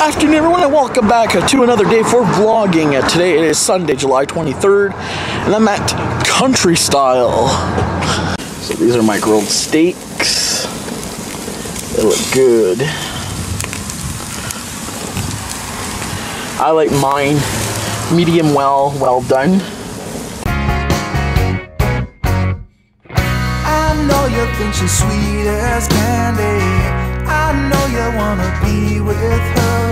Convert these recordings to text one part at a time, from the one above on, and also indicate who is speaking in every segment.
Speaker 1: afternoon, everyone, and welcome back to another day for vlogging. Today it is Sunday, July 23rd, and I'm at Country Style. So these are my grilled steaks. They look good. I like mine medium well, well done.
Speaker 2: I know you think she's sweet as candy. I know you wanna be with her.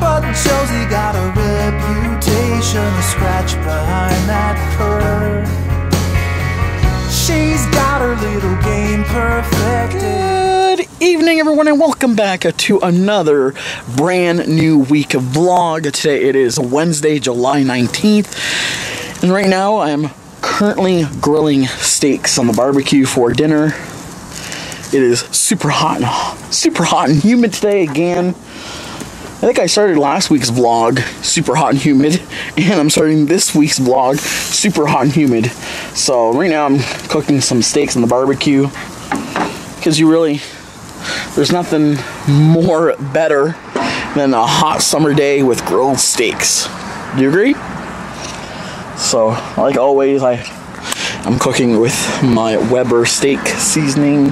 Speaker 2: But Josie got a reputation to scratch behind that purr. She's got her little game perfected.
Speaker 1: Good evening, everyone, and welcome back to another brand new week of vlog. Today it is Wednesday, July 19th, and right now I am currently grilling steaks on the barbecue for dinner. It is super hot and super hot and humid today again. I think I started last week's vlog super hot and humid, and I'm starting this week's vlog super hot and humid. So right now I'm cooking some steaks on the barbecue because you really there's nothing more better than a hot summer day with grilled steaks. Do you agree? So, like always, I I'm cooking with my Weber steak seasoning,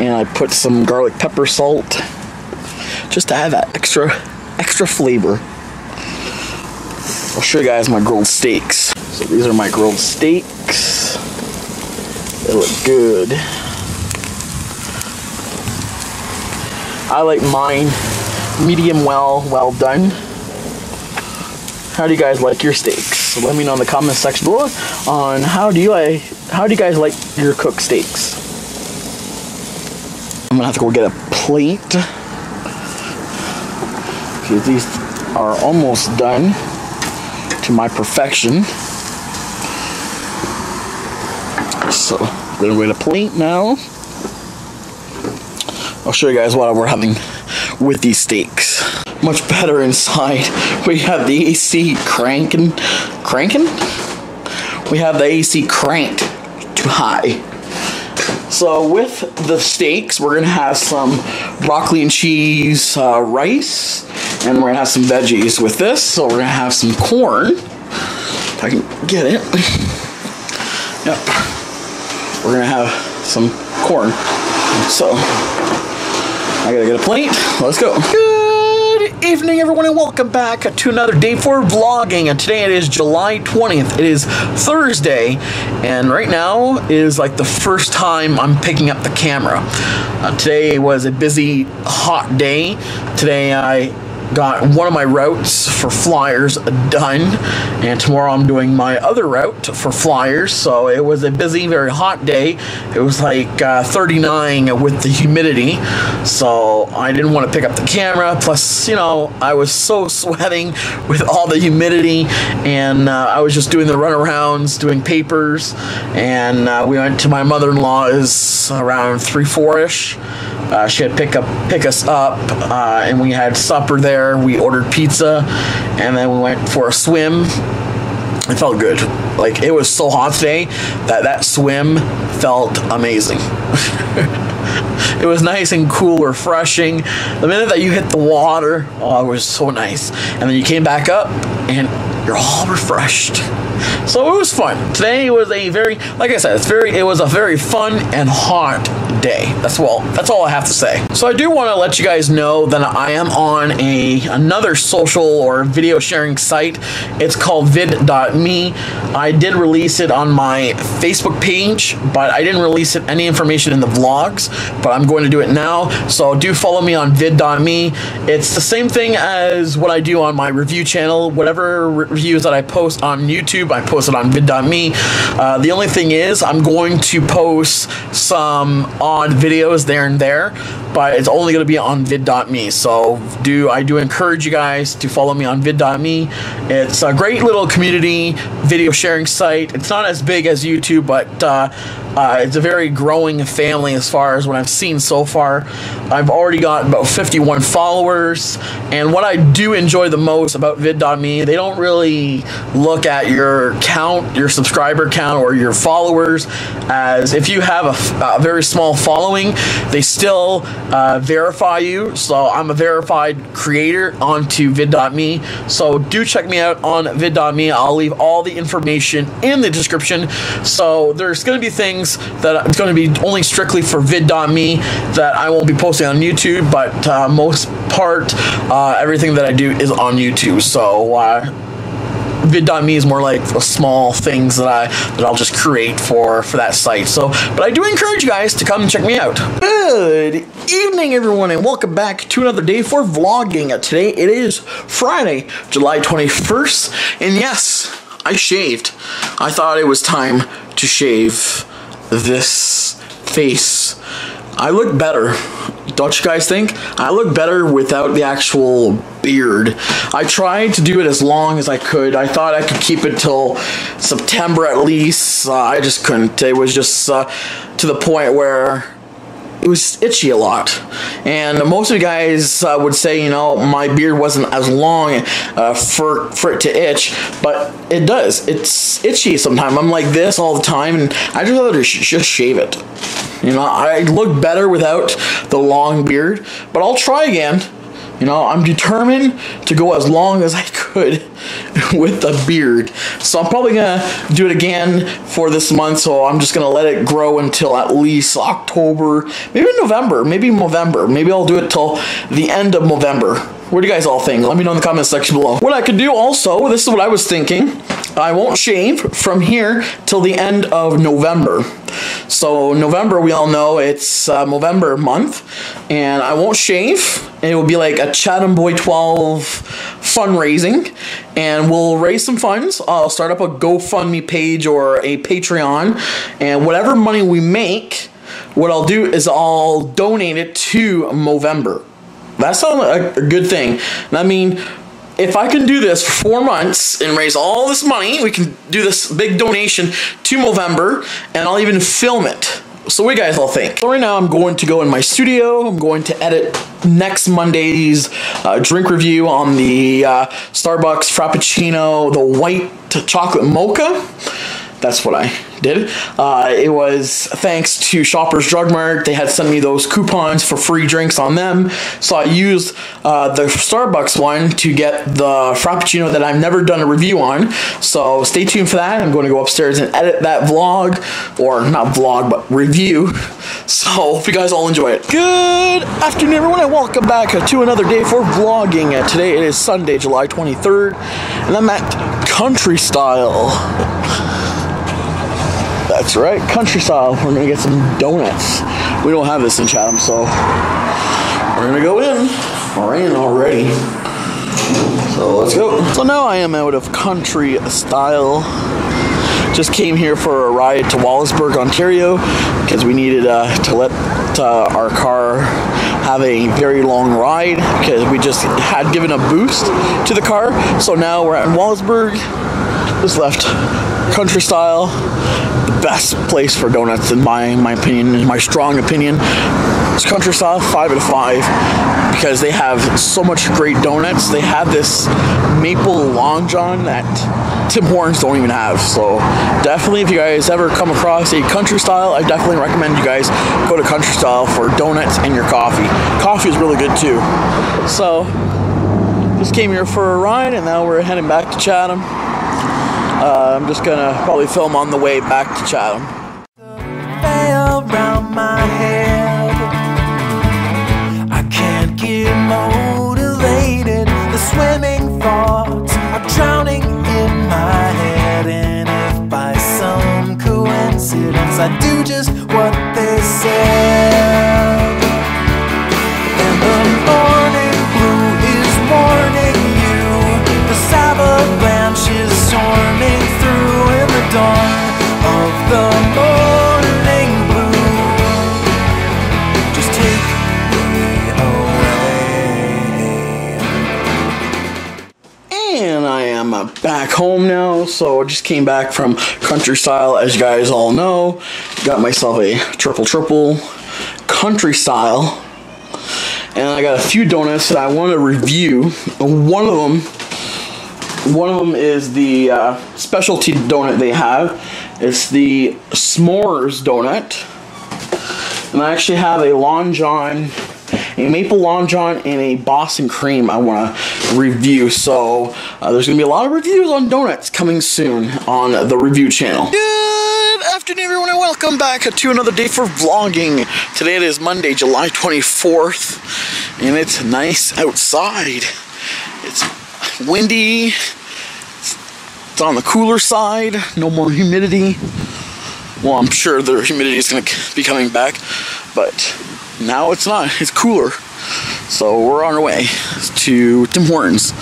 Speaker 1: and I put some garlic pepper salt just to add that extra extra flavor. I'll show you guys my grilled steaks. So these are my grilled steaks. They look good. I like mine medium well, well done. How do you guys like your steaks? So let me know in the comments section below on how do you like how do you guys like your cooked steaks? I'm gonna have to go get a plate. Okay, these are almost done to my perfection. So I'm gonna get a plate now. I'll show you guys what we're having with these steaks. Much better inside. We have the AC cranking, cranking? We have the AC cranked to high. So with the steaks, we're gonna have some broccoli and cheese uh, rice, and we're gonna have some veggies with this. So we're gonna have some corn, if I can get it. Yep. We're gonna have some corn. So I gotta get a plate. Let's go. Evening, everyone, and welcome back to another day for vlogging. And today it is July 20th. It is Thursday, and right now is like the first time I'm picking up the camera. Uh, today was a busy, hot day. Today I got one of my routes for flyers done and tomorrow I'm doing my other route for flyers so it was a busy very hot day. It was like uh, 39 with the humidity so I didn't want to pick up the camera. Plus you know I was so sweating with all the humidity and uh, I was just doing the runarounds doing papers and uh, we went to my mother-in-law's around 3 4ish uh, she had pick up pick us up, uh, and we had supper there. We ordered pizza, and then we went for a swim. It felt good. Like it was so hot today that that swim felt amazing. it was nice and cool, refreshing. The minute that you hit the water, oh, it was so nice. And then you came back up, and you're all refreshed. So it was fun. Today was a very, like I said, it's very, it was a very fun and hot day. That's all. That's all I have to say. So I do want to let you guys know that I am on a another social or video sharing site. It's called vid.me. I did release it on my Facebook page, but I didn't release it any information in the vlogs. But I'm going to do it now. So do follow me on vid.me. It's the same thing as what I do on my review channel. Whatever reviews that I post on YouTube, I post it on vid.me. Uh, the only thing is, I'm going to post some odd videos there and there, but it's only going to be on vid.me. So do I do encourage you guys to follow me on vid.me. It's a great little community video sharing site. It's not as big as YouTube, but uh, uh, it's a very growing family as far as what I've seen so far. I've already got about 51 followers, and what I do enjoy the most about vid.me, they don't really look at your count, your subscriber count, or your followers as if you have a, a very small following, they still uh, verify you. So I'm a verified creator onto vid.me. So do check me out on vid.me. I'll leave all the information in the description. So there's going to be things that it's going to be only strictly for vid.me that I won't be posting on YouTube, but uh, most part, uh, everything that I do is on YouTube. So uh, vid.me is more like small things that I that I'll just create for for that site. So, but I do encourage you guys to come and check me out. Good evening, everyone, and welcome back to another day for vlogging. Uh, today it is Friday, July 21st, and yes, I shaved. I thought it was time to shave this face. I look better don't you guys think? I look better without the actual beard. I tried to do it as long as I could. I thought I could keep it till September at least. Uh, I just couldn't. It was just uh, to the point where it was itchy a lot. And most of you guys uh, would say, you know, my beard wasn't as long uh, for for it to itch, but it does. It's itchy sometimes. I'm like this all the time, and I just rather just shave it. You know, I look better without the long beard, but I'll try again. You know, I'm determined to go as long as I could with the beard. So I'm probably going to do it again for this month. So I'm just going to let it grow until at least October, maybe November, maybe November. Maybe I'll do it till the end of November. What do you guys all think? Let me know in the comment section below. What I could do also, this is what I was thinking. I won't shave from here till the end of November. So November, we all know it's uh, November month, and I won't shave. It will be like a Chatham Boy 12 fundraising, and we'll raise some funds. I'll start up a GoFundMe page or a Patreon, and whatever money we make, what I'll do is I'll donate it to Movember. That's a, a good thing. And I mean, if I can do this four months and raise all this money, we can do this big donation to Movember, and I'll even film it. So what do you guys all think? So right now I'm going to go in my studio. I'm going to edit next Monday's uh, drink review on the uh, Starbucks Frappuccino, the white chocolate mocha. That's what I did. Uh, it was thanks to Shoppers Drug Mart. They had sent me those coupons for free drinks on them. So I used uh, the Starbucks one to get the Frappuccino that I've never done a review on. So stay tuned for that. I'm going to go upstairs and edit that vlog, or not vlog, but review. So hope you guys all enjoy it. Good afternoon, everyone, and welcome back to another day for vlogging. Today it is Sunday, July 23rd, and I'm at Country Style. That's right, country style. We're gonna get some donuts. We don't have this in Chatham, so we're gonna go in. We're in already. So let's go. So now I am out of country style. Just came here for a ride to Wallaceburg, Ontario, because we needed uh, to let uh, our car have a very long ride because we just had given a boost to the car. So now we're at Wallaceburg. Just left country style best place for donuts in my my opinion, in my strong opinion. It's country style, five out of five, because they have so much great donuts. They have this maple long john that Tim Hortons don't even have. So definitely, if you guys ever come across a country style, I definitely recommend you guys go to country style for donuts and your coffee. Coffee is really good too. So just came here for a ride, and now we're heading back to Chatham. Uh, I'm just gonna probably film on the way back to Chatham.
Speaker 2: I can't get motivated. The swimming thoughts are drowning in my head. And if by some coincidence I do just what they said,
Speaker 1: home now, so I just came back from country style, as you guys all know. Got myself a triple triple country style. And I got a few donuts that I want to review. One of them one of them is the uh, specialty donut they have. It's the s'mores donut. and I actually have a Long John, a maple Long John, and a Boston cream I want to review. So uh, there's going to be a lot of reviews on donuts coming soon on the review channel. Good afternoon, everyone, and welcome back to another day for vlogging. Today it is Monday, July 24th, and it's nice outside. It's windy. It's on the cooler side. No more humidity. Well, I'm sure the humidity is going to be coming back, but now it's not. It's cooler. So we're on our way to Tim Hortons.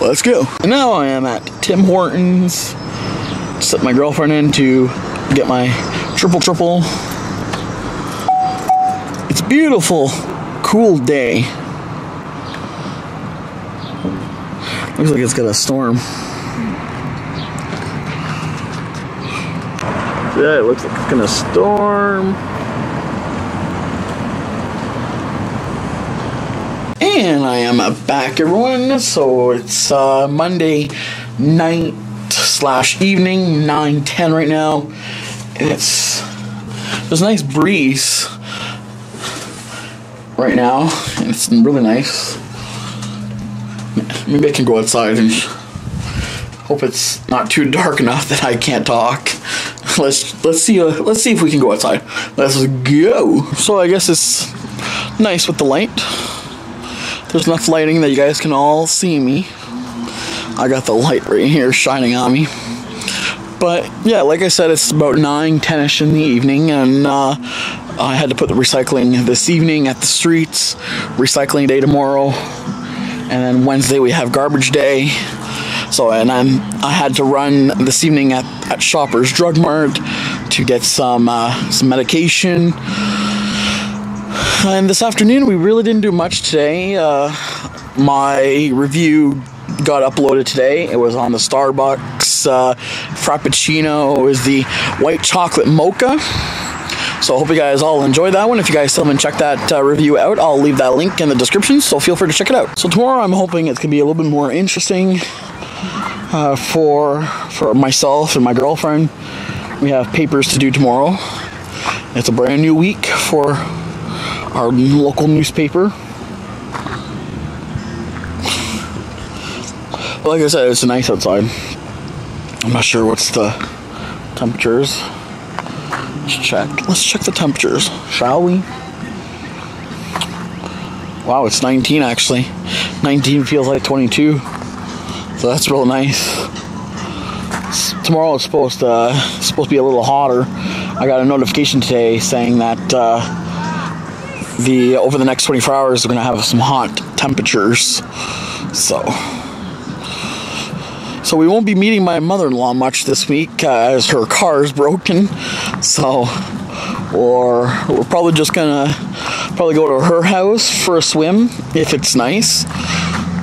Speaker 1: Let's go. And now I am at Tim Hortons. Set my girlfriend in to get my triple triple. It's beautiful, cool day. Looks like it's got a storm. Yeah, it looks like it's gonna storm. And I am back, everyone. So it's uh, Monday night slash evening, 9 10 right now. And it's there's a nice breeze right now, and it's really nice. Maybe I can go outside and hope it's not too dark enough that I can't talk. Let's let's see uh, let's see if we can go outside. Let's go. So I guess it's nice with the light. There's enough lighting that you guys can all see me. I got the light right here shining on me. But yeah, like I said, it's about 9, 10 ish in the evening, and uh, I had to put the recycling this evening at the streets. Recycling day tomorrow, and then Wednesday we have garbage day. So, and I'm I had to run this evening at, at Shoppers Drug Mart to get some uh, some medication. And this afternoon, we really didn't do much today. Uh, my review got uploaded today. It was on the Starbucks uh, Frappuccino. It was the white chocolate mocha. So I hope you guys all enjoyed that one. If you guys still haven't checked that uh, review out, I'll leave that link in the description. So feel free to check it out. So tomorrow, I'm hoping it's gonna be a little bit more interesting uh, for for myself and my girlfriend. We have papers to do tomorrow. It's a brand new week for our local newspaper. Like I said, it's nice outside. I'm not sure what's the temperatures. Let's check. Let's check the temperatures, shall we? Wow, it's 19 actually. 19 feels like 22. So that's real nice. Tomorrow it's supposed to uh, supposed to be a little hotter. I got a notification today saying that uh, the over the next 24 hours we're gonna have some hot temperatures. So. So we won't be meeting my mother-in-law much this week uh, as her car is broken. So, or we're probably just gonna probably go to her house for a swim if it's nice.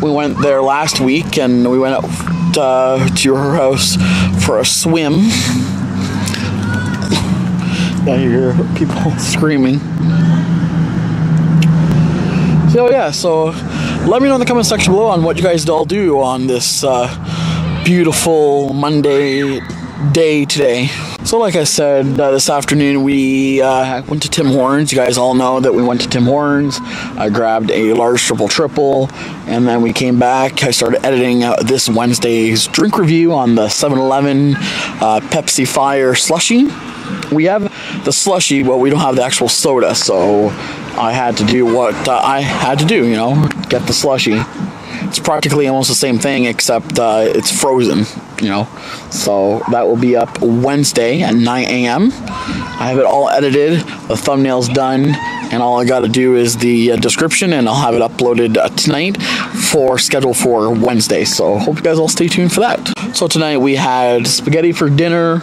Speaker 1: We went there last week and we went out uh, to her house for a swim. Yeah, you hear people screaming. So yeah, so let me know in the comment section below on what you guys all do on this uh, beautiful Monday day today. So, like I said, uh, this afternoon we uh, went to Tim Hortons. You guys all know that we went to Tim Hortons. I grabbed a large triple triple, and then we came back. I started editing uh, this Wednesday's drink review on the 7 Eleven uh, Pepsi Fire slushy. We have the slushy, but we don't have the actual soda, so I had to do what uh, I had to do, you know, get the slushy. It's practically almost the same thing except uh, it's frozen you know? So that will be up wednesday at 9 a.m i have it all edited the thumbnails done and all i got to do is the uh, description and i'll have it uploaded uh, tonight for schedule for wednesday. So hope you guys all stay tuned for that. So tonight we had spaghetti for dinner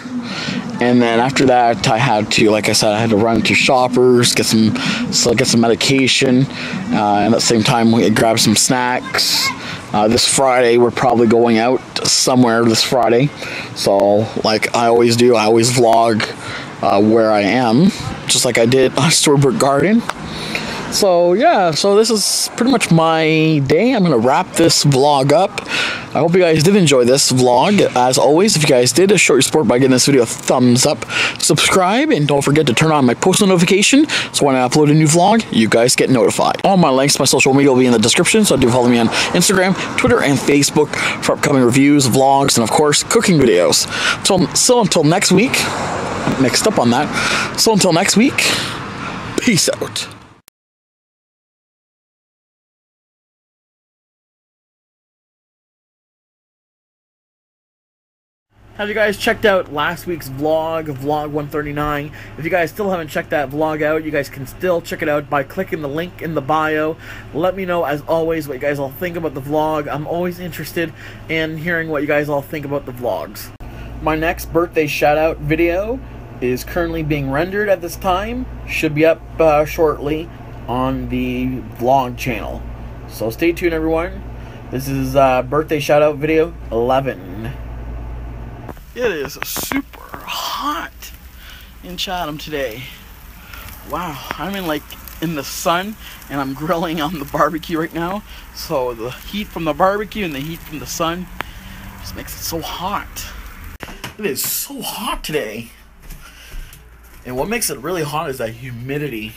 Speaker 1: and then after that i had to like i said i had to run to shoppers get some so get some medication uh, and at the same time we grab some snacks. Uh, this friday we're probably going out somewhere this friday. So like i always do i always vlog uh, where i am just like i did on Storybook garden So yeah, so this is pretty much my day. I'm gonna wrap this vlog up. I hope you guys did enjoy this vlog. As always, if you guys did, show your support by giving this video a thumbs up, subscribe, and don't forget to turn on my post notification so when I upload a new vlog, you guys get notified. All my links to my social media will be in the description, so do follow me on Instagram, Twitter, and Facebook for upcoming reviews, vlogs, and of course, cooking videos. So, so until next week, mixed up on that. So until next week, peace out. Have you guys checked out last week's vlog, vlog 139? If you guys still haven't checked that vlog out, you guys can still check it out by clicking the link in the bio. Let me know, as always, what you guys all think about the vlog. I'm always interested in hearing what you guys all think about the vlogs. My next birthday shout out video is currently being rendered at this time. Should be up uh, shortly on the vlog channel. So stay tuned, everyone. This is uh, birthday shout out video 11. It is super hot in Chatham today. Wow, I'm in like in the sun and I'm grilling on the barbecue right now. So the heat from the barbecue and the heat from the sun just makes it so hot. It is so hot today. And what makes it really hot is that humidity.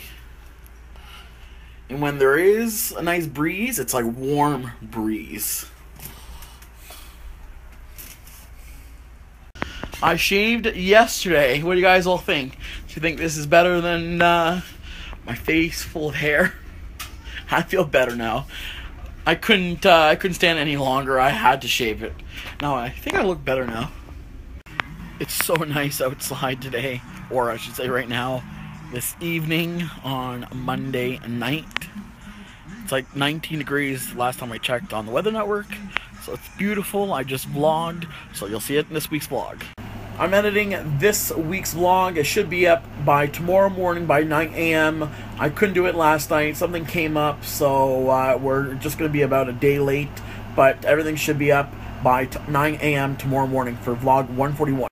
Speaker 1: And when there is a nice breeze, it's like warm breeze. I shaved yesterday. What do you guys all think? Do you think this is better than uh, my face full of hair? I feel better now. I couldn't. Uh, I couldn't stand any longer. I had to shave it. Now I think I look better now. It's so nice outside today, or I should say, right now, this evening on Monday night. It's like 19 degrees last time I checked on the Weather Network, so it's beautiful. I just vlogged, so you'll see it in this week's vlog. I'm editing this week's vlog. It should be up by tomorrow morning by 9 a.m. I couldn't do it last night. Something came up, so uh, we're just going to be about a day late. But everything should be up by 9 a.m. tomorrow morning for vlog 141.